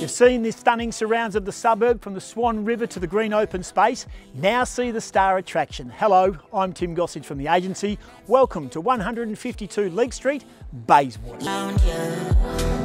You've seen the stunning surrounds of the suburb from the Swan River to the green open space. Now see the star attraction. Hello, I'm Tim Gossage from the agency. Welcome to 152 Leake Street, Bayswater.